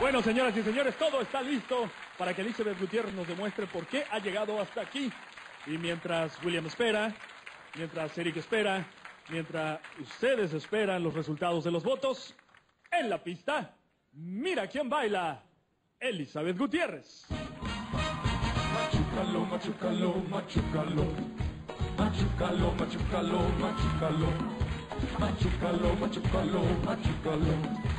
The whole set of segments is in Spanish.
Bueno, señoras y señores, todo está listo para que Elizabeth Gutiérrez nos demuestre por qué ha llegado hasta aquí. Y mientras William espera, mientras Eric espera, mientras ustedes esperan los resultados de los votos, en la pista, mira quién baila, Elizabeth Gutiérrez. Machucalo, machucalo, machucalo. Machucalo, machucalo, machucalo. Machucalo, machucalo, machucalo.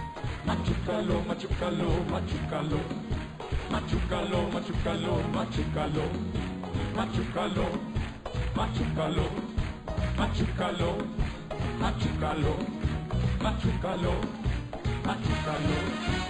Machucalo, machucalo, machucalo. Machucalo, machucalo, machucalo. Machucalo, machucalo. Machucalo, machucalo. Machucalo, machucalo.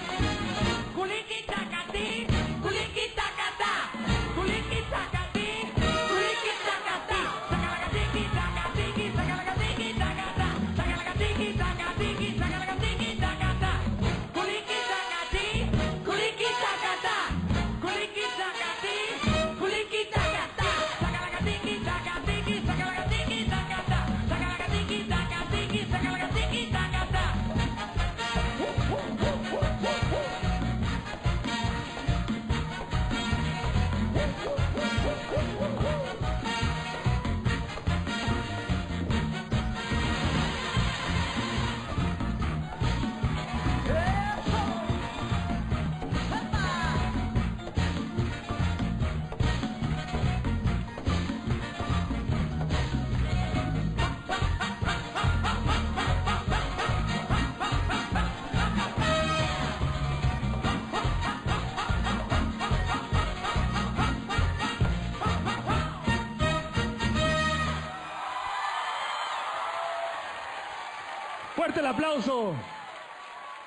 Fuerte el aplauso.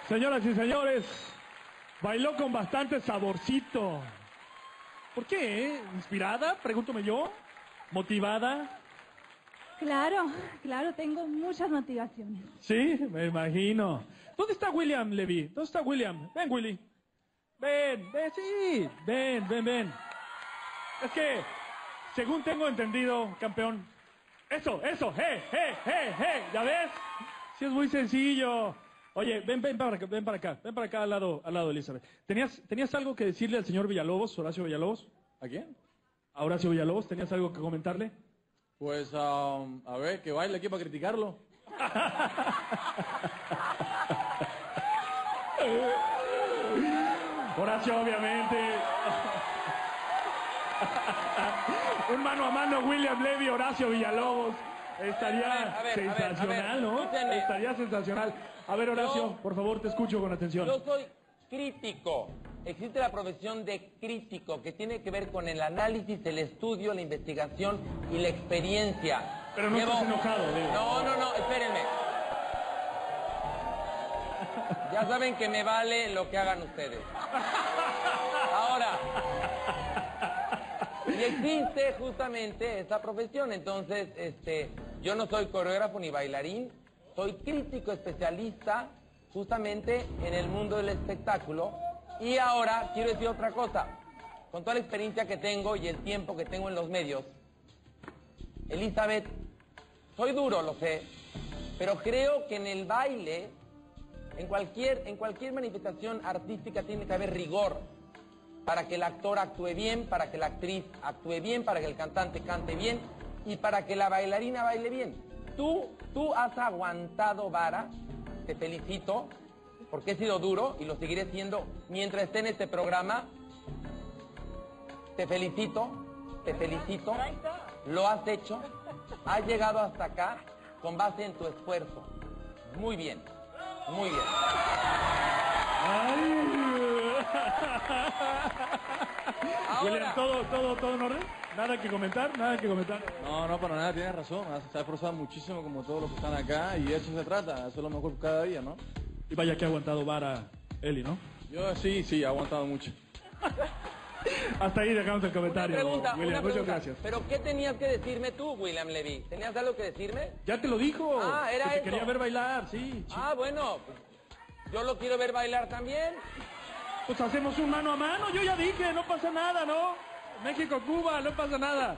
Señoras y señores, bailó con bastante saborcito. ¿Por qué? eh? ¿Inspirada? Pregúntome yo. ¿Motivada? Claro, claro, tengo muchas motivaciones. Sí, me imagino. ¿Dónde está William Levy? ¿Dónde está William? Ven, Willy. Ven, ven, sí. Ven, ven, ven. Es que, según tengo entendido, campeón. Eso, eso, hey, hey, hey, hey. ¿Ya ves? Sí, es muy sencillo. Oye, ven, ven para acá, ven para acá, ven para acá al lado, al lado Elizabeth. ¿Tenías, ¿Tenías algo que decirle al señor Villalobos, Horacio Villalobos? ¿A quién? ¿A Horacio Villalobos? ¿Tenías algo que comentarle? Pues um, a ver, que baile aquí para criticarlo. Horacio, obviamente. Un mano a mano, William Levy, Horacio Villalobos. Estaría A ver, sensacional, a ver, ¿no? Estaría sensacional. A ver, Horacio, Yo- por favor, te escucho con atención. Yo soy crítico. Existe la profesión de crítico que tiene que ver con el análisis, el estudio, la investigación y la experiencia. Pero no estás enojado, digo. No, no, no, espérenme. Ya saben que me vale lo que hagan ustedes. Y existe justamente esta profesión, entonces, este, yo no soy coreógrafo ni bailarín, soy crítico especialista justamente en el mundo del espectáculo. Y ahora quiero decir otra cosa, con toda la experiencia que tengo y el tiempo que tengo en los medios, Elizabeth, soy duro, lo sé, pero creo que en el baile, en cualquier, en cualquier manifestación artística tiene que haber rigor para que el actor actúe bien, para que la actriz actúe bien, para que el cantante cante bien y para que la bailarina baile bien. Tú, tú has aguantado vara, te felicito, porque he sido duro y lo seguiré siendo mientras esté en este programa. Te felicito, te felicito, lo has hecho, has llegado hasta acá con base en tu esfuerzo. Muy bien, muy bien. William, ¿todo, todo, todo en orden? ¿Nada que comentar? ¿Nada que comentar? No, no, para nada, tienes razón. Se ha esforzado muchísimo como todos los que están acá y de eso se trata, hacer lo mejor cada día, ¿no? Y vaya que ha aguantado vara Eli, ¿no? Yo sí, sí, he aguantado mucho. Hasta ahí dejamos el una comentario. pregunta, William, una muchas pregunta. gracias. ¿Pero qué tenías que decirme tú, William Levy? ¿Tenías algo que decirme? Ya te lo dijo. Ah, era que te eso. quería ver bailar, sí. Ah, bueno, yo lo quiero ver bailar también. Pues hacemos un mano a mano, yo ya dije, no pasa nada, ¿no? México, Cuba, no pasa nada.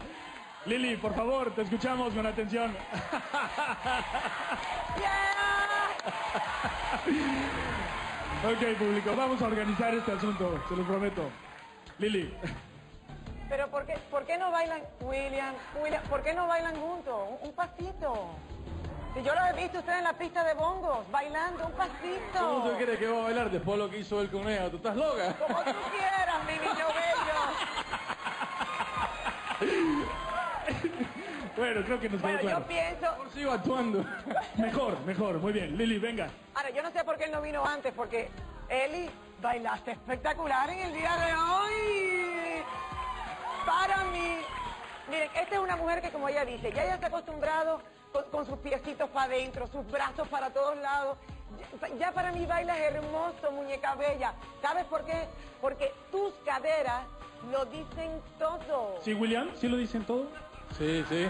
Lili, por favor, te escuchamos con atención. Ok, público, vamos a organizar este asunto, se lo prometo. Lili, Pero ¿por qué, ¿por qué no bailan, William, William, por qué no bailan juntos? Un, un pasito. Si yo lo he visto ustedes en la pista de bongos, bailando un pasito. ¿Cómo tú crees que va a bailar después de lo que hizo él con ella? ¿Tú estás loca? Como tú quieras, mi niño bello. bueno, creo que nos quedó Bueno, claro. yo pienso... Por sigo actuando. Mejor, mejor, muy bien. Lili, venga. Ahora, yo no sé por qué él no vino antes, porque Eli, bailaste espectacular en el día de hoy. Para mí, miren, esta es una mujer que, como ella dice, ya ella está acostumbrado con, con sus piecitos para adentro, sus brazos para todos lados. Ya, ya para mí bailas hermoso, muñeca bella. ¿Sabes por qué? Porque tus caderas lo dicen todo. ¿Sí, William? ¿Sí lo dicen todo? Sí, sí.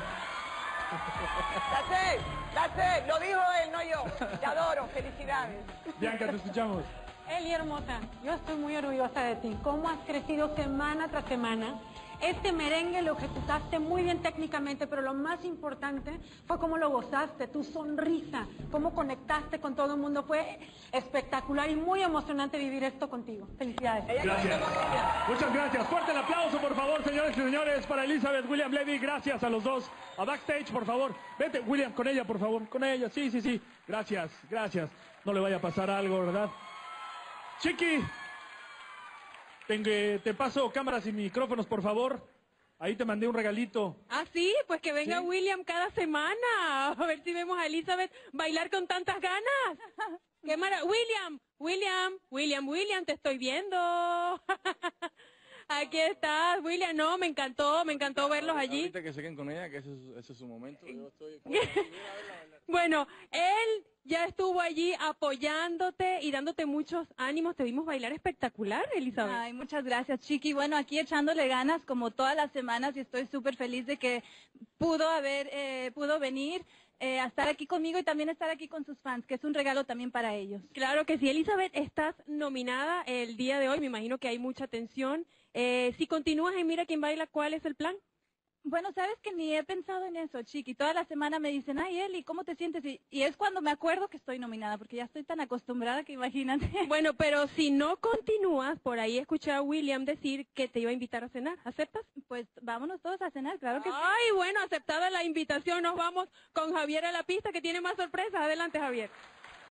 That's it, that's it. Lo dijo él, no yo. Te adoro, felicidades. Bianca, te escuchamos. Eli hermosa, yo estoy muy orgullosa de ti. Cómo has crecido semana tras semana. Este merengue lo ejecutaste muy bien técnicamente, pero lo más importante fue cómo lo gozaste, tu sonrisa, cómo conectaste con todo el mundo. Fue espectacular y muy emocionante vivir esto contigo. Felicidades. Gracias. Muchas gracias. Fuerte el aplauso, por favor, señores y señores, para Elizabeth William Levy. Gracias a los dos. A backstage, por favor. Vete, William, con ella, por favor. Con ella. Sí, sí, sí. Gracias, gracias. No le vaya a pasar algo, ¿verdad? Chiqui, te, te paso cámaras y micrófonos, por favor. Ahí te mandé un regalito. Ah, sí, pues que venga Sí. William cada semana. A ver si vemos a Elizabeth bailar con tantas ganas. Qué mara... William, William, William, William, te estoy viendo. Aquí estás, William. No, me encantó, me encantó verlos allí. Ahorita que se queden con ella, que ese es, ese es su momento. Yo estoy... Bueno, él ya estuvo allí apoyándote y dándote muchos ánimos. Te vimos bailar espectacular, Elizabeth. Ay, muchas gracias, Chiqui. Bueno, aquí echándole ganas como todas las semanas y estoy súper feliz de que pudo haber, eh, pudo venir eh, a estar aquí conmigo y también estar aquí con sus fans, que es un regalo también para ellos. Claro que sí, Elizabeth, estás nominada el día de hoy. Me imagino que hay mucha tensión. Eh, si continúas en Mira quién baila, ¿cuál es el plan? Bueno, sabes que ni he pensado en eso, Chiqui. Toda la semana me dicen, ay, Eli, ¿cómo te sientes? Y, y es cuando me acuerdo que estoy nominada, porque ya estoy tan acostumbrada que imagínate. Bueno, pero si no continúas, por ahí escuché a William decir que te iba a invitar a cenar. ¿Aceptas? Pues vámonos todos a cenar, claro que sí. Ay, bueno, aceptada la invitación, nos vamos con Javier a la pista que tiene más sorpresas. Adelante, Javier.